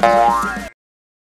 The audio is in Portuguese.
Música